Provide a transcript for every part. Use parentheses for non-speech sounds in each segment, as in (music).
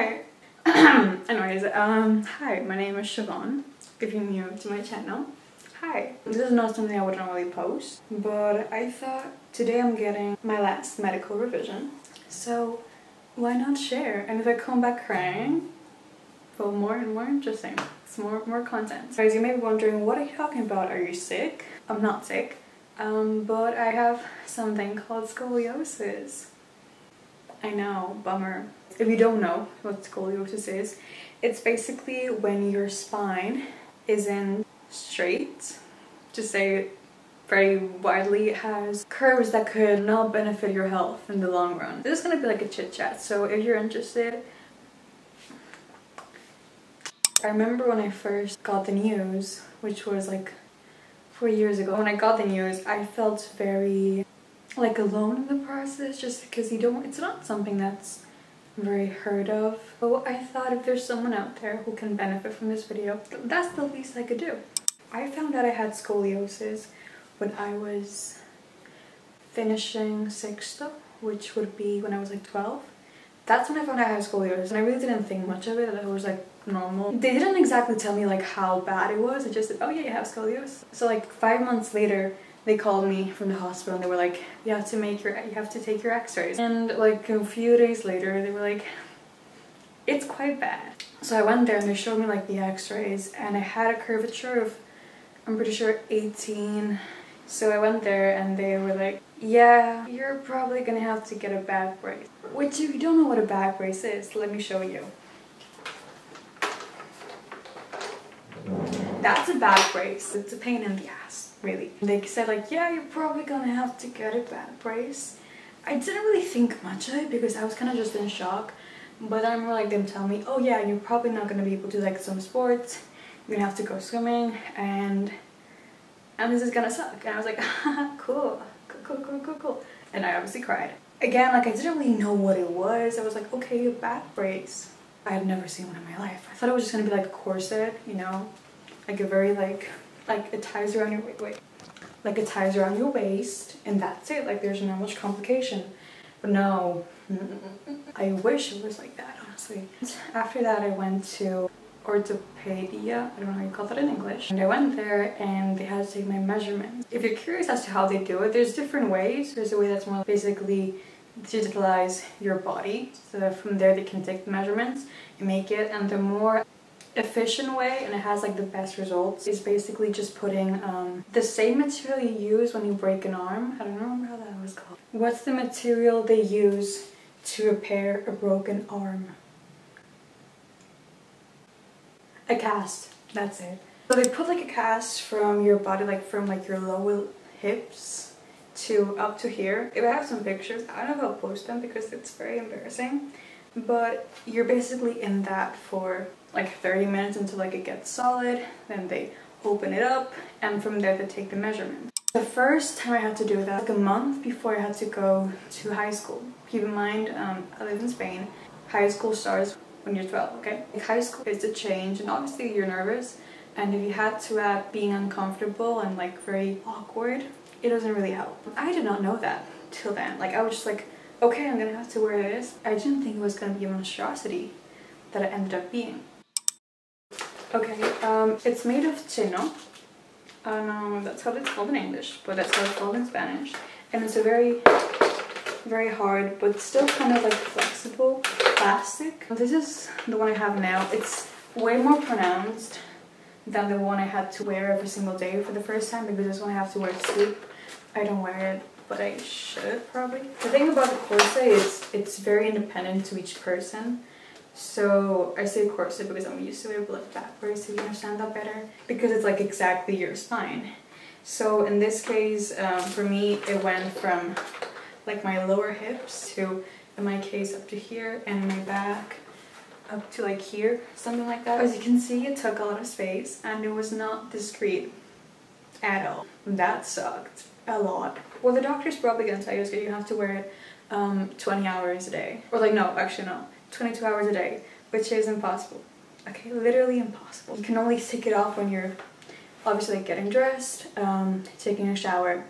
(clears throat) Anyways, um, hi, my name is Siobhan, if you're new to my channel. Hi. This is not something I would normally post, but I thought today I'm getting my last medical revision. So why not share? And if I come back crying, well, more and more interesting. It's more, more content. Guys, you may be wondering, what are you talking about? Are you sick? I'm not sick. Um, but I have something called scoliosis. I know, bummer. If you don't know what scoliosis is, it's basically when your spine isn't straight, to say it very widely, it has curves that could not benefit your health in the long run. This is gonna be like a chit chat, so if you're interested, I remember when I first got the news, which was like four years ago. When I got the news, I felt very like alone in the process just because you don't, it's not something that's very heard of. So I thought if there's someone out there who can benefit from this video, that's the least I could do. I found out I had scoliosis when I was finishing sixth, which would be when I was like 12. That's when I found out I had scoliosis and I really didn't think much of it, it was like normal. They didn't exactly tell me like how bad it was, it just said, oh yeah, you have scoliosis. So like five months later, they called me from the hospital and they were like, you have to make your, you have to take your x-rays. And like a few days later, they were like, it's quite bad. So I went there and they showed me like the x-rays and I had a curvature of, I'm pretty sure 18. So I went there and they were like, yeah, you're probably gonna have to get a back brace. Which if you don't know what a back brace is, let me show you. That's a back brace. It's a pain in the ass, really. They said like, yeah, you're probably gonna have to get a back brace. I didn't really think much of it because I was kind of just in shock. But I remember like them telling me, oh yeah, you're probably not gonna be able to do like some sports. You're gonna have to go swimming and and this is gonna suck. And I was like, (laughs) cool, cool, cool, cool, cool. And I obviously cried. Again, like I didn't really know what it was. I was like, okay, a back brace. I had never seen one in my life. I thought it was just gonna be like a corset, you know, like a very like like it ties around your wait wait. Like it ties around your waist and that's it. Like there's not much complication. But no I wish it was like that honestly. After that I went to orthopedia I don't know how you call that in English. And I went there and they had to take my measurements if you're curious as to how they do it there's different ways. There's a way that's more basically digitalize your body so that from there they can take the measurements and make it. And the more efficient way and it has like the best results is basically just putting um, the same material you use when you break an arm. I don't remember how that was called. What's the material they use to repair a broken arm? A cast, that's it. So they put like a cast from your body, like from like your lower hips to up to here. If I have some pictures, I don't know if I'll post them because it's very embarrassing. But you're basically in that for like 30 minutes until like it gets solid. Then they open it up and from there they take the measurement. The first time I had to do that, like a month before I had to go to high school. Keep in mind, um, I live in Spain. High school starts when you're 12, okay? Like high school is a change and obviously you're nervous and if you had to add being uncomfortable and like very awkward, it doesn't really help. I did not know that till then. Like I was just like, okay, I'm gonna have to wear this. I didn't think it was gonna be a monstrosity that it ended up being. Okay, um, it's made of chino. I don't that's how it's called in English, but that's how it's called in Spanish. And it's a very, very hard, but still kind of like flexible plastic. This is the one I have now. It's way more pronounced than the one I had to wear every single day for the first time because this one I have to wear to sleep. I don't wear it, but I should probably. The thing about the corset is it's very independent to each person. So I say corset because I'm used to it, but like backwards so you understand that better. Because it's like exactly your spine. So in this case, um, for me, it went from like my lower hips to, in my case, up to here, and my back up to like here, something like that. As you can see, it took a lot of space, and it was not discreet at all. That sucked a lot. Well, the doctor's probably gonna tell you you have to wear it um, 20 hours a day. Or like, no, actually no. 22 hours a day, which is impossible. Okay, literally impossible. You can only take it off when you're obviously getting dressed, um, taking a shower,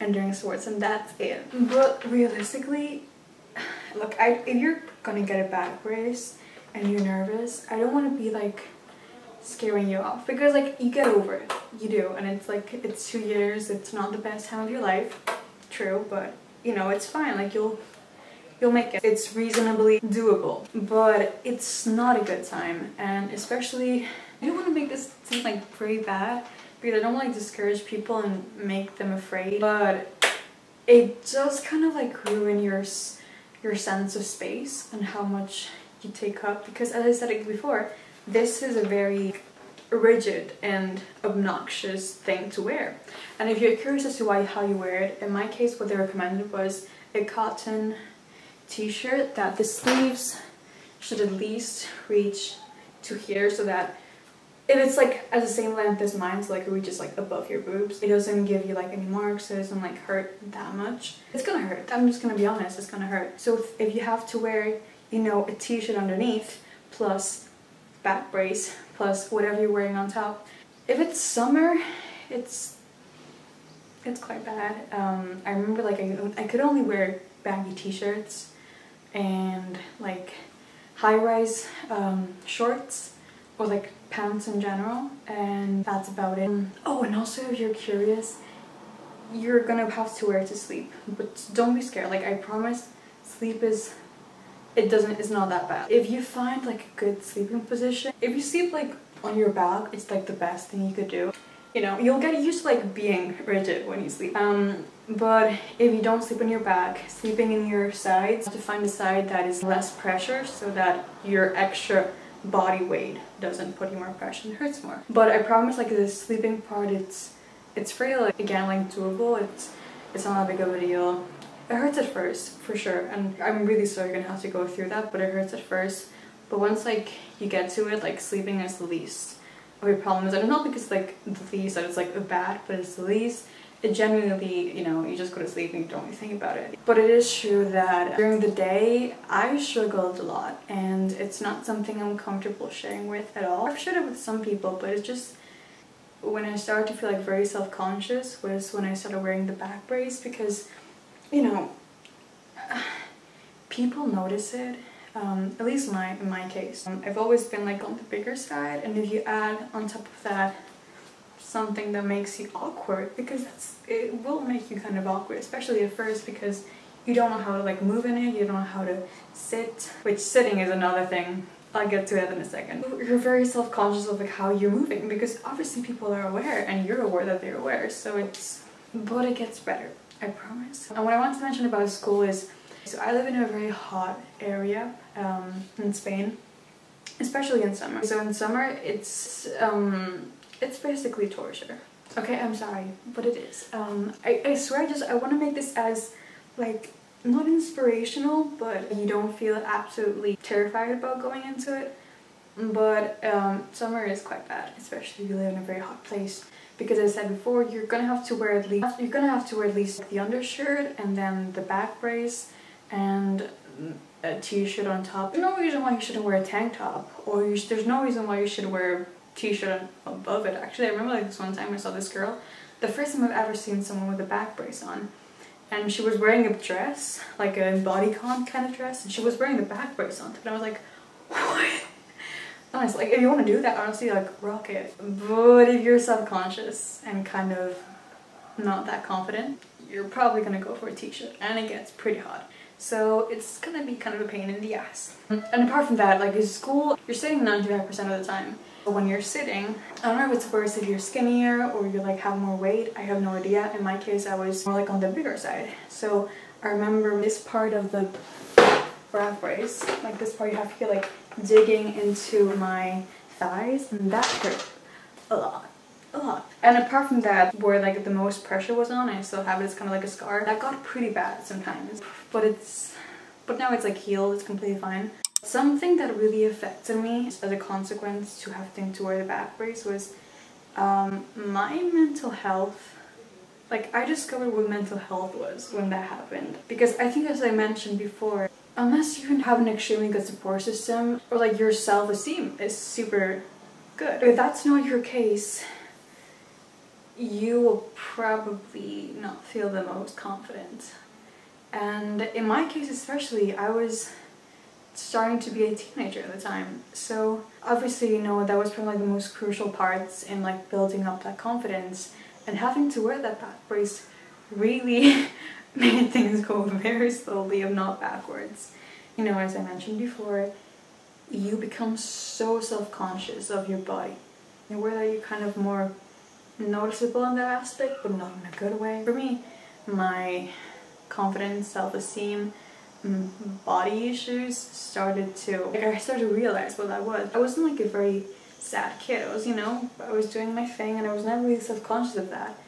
and doing sports, and that's it. But realistically, look, I, if you're gonna get a back brace, and you're nervous, I don't want to be like scaring you off because like you get over it you do and it's like it's two years it's not the best time of your life true but you know it's fine like you'll you'll make it it's reasonably doable but it's not a good time and especially I don't want to make this seem like very bad because I don't want to like, discourage people and make them afraid but it does kind of like ruin your your sense of space and how much you take up because as I said it before this is a very rigid and obnoxious thing to wear. And if you're curious as to why how you wear it, in my case what they recommended was a cotton t-shirt that the sleeves should at least reach to here so that if it's like at the same length as mine, so like it reaches like above your boobs, it doesn't give you like any marks, it doesn't like hurt that much. It's gonna hurt, I'm just gonna be honest, it's gonna hurt. So if, if you have to wear, you know, a t-shirt underneath plus back brace plus whatever you're wearing on top. If it's summer, it's it's quite bad. Um, I remember like I, I could only wear baggy t-shirts and like high-rise um, shorts or like pants in general and that's about it. Oh and also if you're curious you're gonna have to wear to sleep but don't be scared. Like I promise sleep is it doesn't it's not that bad. If you find like a good sleeping position if you sleep like on your back it's like the best thing you could do you know you'll get used to like being rigid when you sleep. Um but if you don't sleep on your back sleeping in your sides to find a side that is less pressure so that your extra body weight doesn't put you more pressure and hurts more. But i promise like the sleeping part it's it's frail again like doable. It's it's not that big of a deal. It hurts at first, for sure, and I'm really sorry you're gonna have to go through that, but it hurts at first. But once like you get to it, like sleeping is the least of your problems. And it's not because it's like the least that it's like bad, but it's the least. It genuinely, you know, you just go to sleep and you don't really think about it. But it is true that during the day, I struggled a lot and it's not something I'm comfortable sharing with at all. I've shared it with some people, but it's just when I started to feel like very self-conscious was when I started wearing the back brace because you know, (sighs) people notice it. Um, at least my in my case. Um, I've always been like on the bigger side and if you add on top of that something that makes you awkward because that's it will make you kind of awkward especially at first because you don't know how to like move in it, you don't know how to sit, which sitting is another thing. I'll get to that in a second. You're very self-conscious of like how you're moving because obviously people are aware and you're aware that they're aware so it's but it gets better I promise. And what I want to mention about school is, so I live in a very hot area um, in Spain, especially in summer. So in summer, it's um, it's basically torture. Okay, I'm sorry, but it is. Um, I, I swear, I just I want to make this as like not inspirational, but you don't feel absolutely terrified about going into it. But um, summer is quite bad, especially if you live in a very hot place because as I said before, you're gonna have to wear at least you're gonna have to wear at least the undershirt and then the back brace and a t-shirt on top. There's no reason why you shouldn't wear a tank top, or there's no reason why you should wear a t-shirt above it. Actually, I remember like this one time I saw this girl, the first time I've ever seen someone with a back brace on, and she was wearing a dress, like a bodycon kind of dress, and she was wearing the back brace on top, and I was like, what? (laughs) Honestly, like if you want to do that, honestly, like rock it. But if you're subconscious and kind of not that confident, you're probably gonna go for a t-shirt and it gets pretty hot. So it's gonna be kind of a pain in the ass. (laughs) And apart from that, like in school, you're sitting 95% of the time. But when you're sitting, I don't know if it's worse if you're skinnier or you like have more weight, I have no idea. In my case, I was more like on the bigger side. So I remember this part of the bra brace, like this part you have to feel like digging into my thighs and that hurt a lot a lot and apart from that where like the most pressure was on I still have it it's kind of like a scar that got pretty bad sometimes. But it's but now it's like healed it's completely fine. Something that really affected me as a consequence to having to wear the back brace was um, my mental health. Like I discovered what mental health was when that happened. Because I think as I mentioned before unless you have an extremely good support system or like your self-esteem is super good. If that's not your case, you will probably not feel the most confident. And in my case especially, I was starting to be a teenager at the time. So obviously, you know, that was probably the most crucial parts in like building up that confidence and having to wear that back brace really (laughs) made things go very slowly, if not backwards. You know, as I mentioned before, you become so self-conscious of your body. And where you're kind of more noticeable in that aspect, but not in a good way. For me, my confidence, self-esteem, body issues started to, I started to realize what that was. I wasn't like a very sad kid. I was, you know, I was doing my thing and I was never really self-conscious of that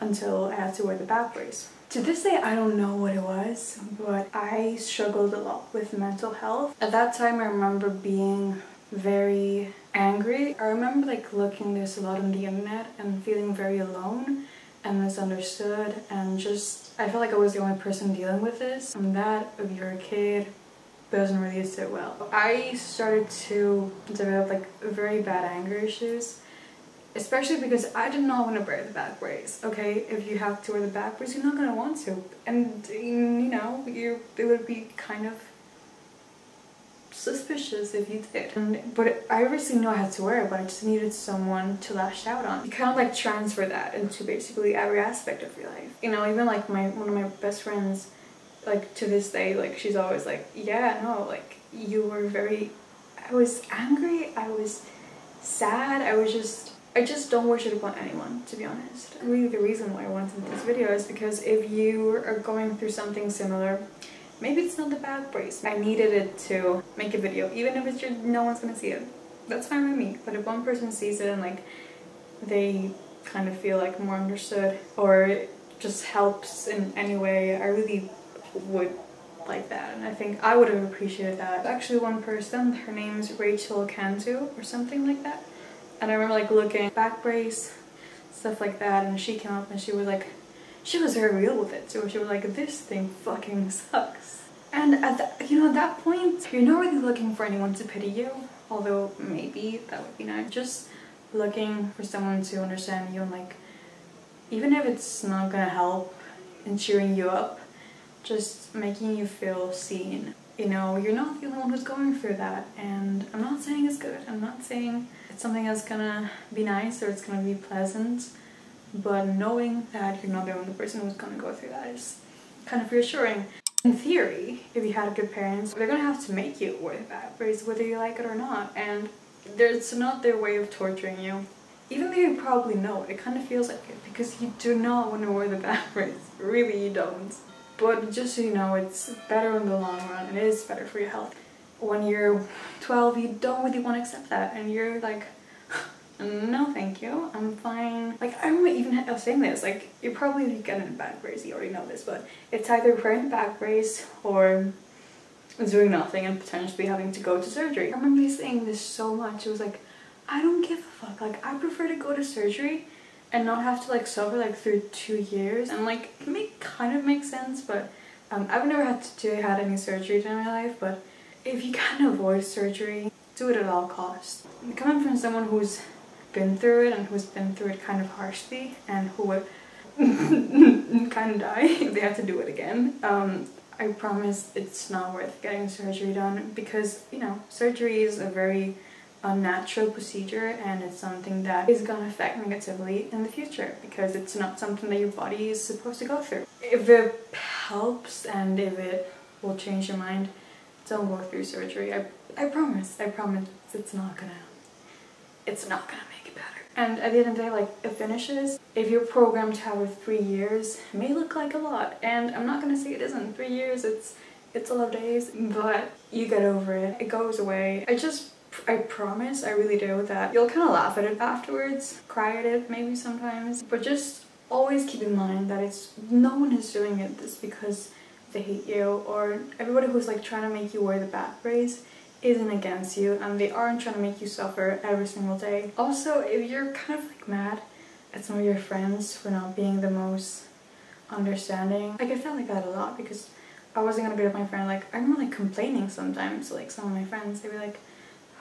until I had to wear the back brace. To this day, I don't know what it was, but I struggled a lot with mental health. At that time, I remember being very angry. I remember like looking this a lot on the internet and feeling very alone and misunderstood and just I felt like I was the only person dealing with this and that if you're a kid doesn't really sit well. I started to develop like very bad anger issues especially because I did not want to wear the back. Okay, if you have to wear the back you're not gonna want to, and you know, you it would be kind of suspicious if you did. And, but I obviously knew I had to wear it, but I just needed someone to lash out on. You kind of like transfer that into basically every aspect of your life. You know, even like my one of my best friends, like to this day, like she's always like, yeah, no, like you were very, I was angry, I was sad, I was just, I just don't wish it upon anyone, to be honest. Really the reason why I wanted this video is because if you are going through something similar, Maybe it's not the back brace. I needed it to make a video, even if it's just no one's gonna see it. That's fine with me. But if one person sees it and like they kind of feel like more understood or just helps in any way, I really would like that and I think I would have appreciated that. Actually one person, her name's Rachel Cantu or something like that. And I remember like looking back brace, stuff like that and she came up and she was like she was very real with it so she was like this thing fucking sucks. And at that you know at that point you're not really looking for anyone to pity you although maybe that would be nice. Just looking for someone to understand you and like even if it's not gonna help in cheering you up just making you feel seen. You know you're not the only one who's going through that and i'm not saying it's good. I'm not saying it's something that's gonna be nice or it's gonna be pleasant but knowing that you're not the only person who's gonna go through that is kind of reassuring. In theory, if you had good parents, they're gonna have to make you wear the back brace whether you like it or not, and there's not their way of torturing you. Even though you probably know it, kind of feels like it because you do not want to wear the back brace. Really, you don't. But just so you know, it's better in the long run. and It is better for your health. When you're 12, you don't really want to accept that, and you're like, no thank you. I'm fine. Like i remember even saying this like you're probably getting a back brace you already know this but it's either wearing the back brace or doing nothing and potentially having to go to surgery. I remember saying this so much. It was like i don't give a fuck. Like i prefer to go to surgery and not have to like suffer like through two years. And like it may kind of make sense but um, I've never had to do had any surgery in my life but if you can avoid surgery do it at all costs. Coming from someone who's been through it and who's been through it kind of harshly and who would (laughs) kind of die if they had to do it again. Um, I promise it's not worth getting surgery done because, you know, surgery is a very unnatural procedure and it's something that is to affect negatively in the future because it's not something that your body is supposed to go through. If it helps and if it will change your mind, don't go through surgery. I, I promise, I promise it's not gonna, it's not gonna and at the end of the day, like, it finishes. If you're programmed to have it three years, may look like a lot. And I'm not gonna say it isn't. Three years, it's it's a lot of days, but you get over it. It goes away. I just, I promise, I really do, that you'll kind of laugh at it afterwards, cry at it maybe sometimes, but just always keep in mind that it's, no one is doing it just because they hate you or everybody who's like trying to make you wear the back brace isn't against you and they aren't trying to make you suffer every single day. Also, if you're kind of like mad at some of your friends for not being the most understanding, like I felt like that a lot because I wasn't gonna be with my friend, like I remember like complaining sometimes like some of my friends, they'd be like,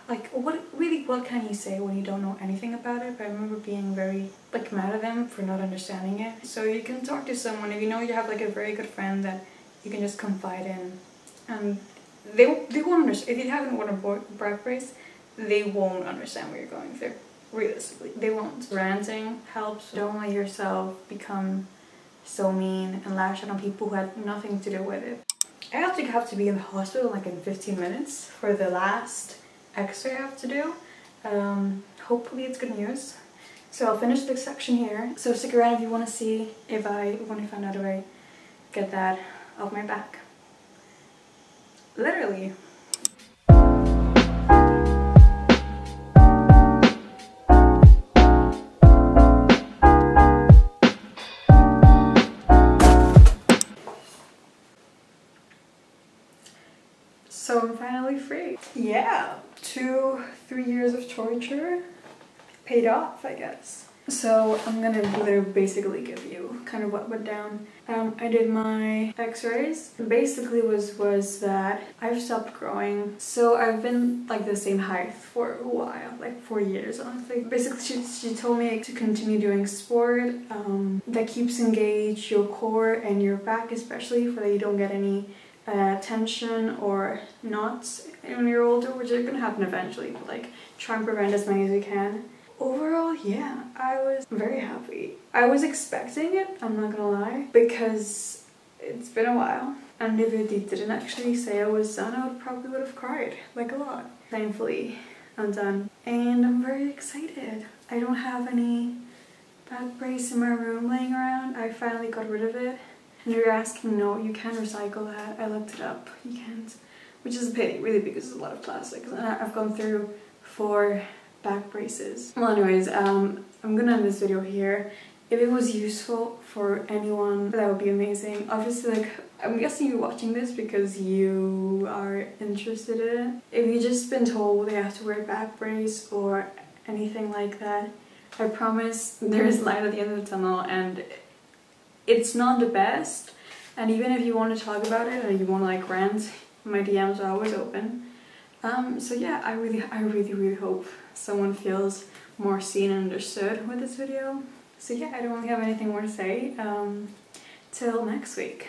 like what really what can you say when you don't know anything about it? But i remember being very like mad at them for not understanding it. So you can talk to someone if you know you have like a very good friend that you can just confide in. And they, they won't understand. If you haven't worn a back brace, they won't understand what you're going through. Realistically, they won't. Ranting helps. Don't let yourself become so mean and lash out on people who had nothing to do with it. I actually have to be in the hospital like in 15 minutes for the last x-ray I have to do. Um, hopefully it's good news. So I'll finish this section here. So stick around if you want to see if I want to find out if I get that off my back. Literally. So I'm finally free. Yeah, two, three years of torture paid off, I guess. So I'm gonna basically give you kind of what went down. Um, I did my x-rays. Basically was was that I've stopped growing. So I've been like the same height for a while, like four years honestly. Basically she, she told me to continue doing sport um, that keeps engaged your core and your back especially for that you don't get any uh, tension or knots when you're older, which is gonna happen eventually, but like try and prevent as many as you can. Overall, yeah, I was very happy. I was expecting it, I'm not gonna lie, because it's been a while. And if it didn't actually say I was done, I would probably would have cried, like a lot. Thankfully, I'm done. And I'm very excited. I don't have any back brace in my room laying around. I finally got rid of it. And you're asking, no, you can recycle that. I looked it up. You can't. Which is a pity, really, because it's a lot of plastic. And I've gone through four back braces. Well, anyways, um, I'm gonna end this video here. If it was useful for anyone, that would be amazing. Obviously, like, I'm guessing you're watching this because you are interested in it. If you've just been told you have to wear a back brace or anything like that, I promise there is light at the end of the tunnel and it's not the best and even if you want to talk about it or you want to like rant my DMs are always open um, so yeah I really I really really hope someone feels more seen and understood with this video. So yeah I don't really have anything more to say. Um, till next week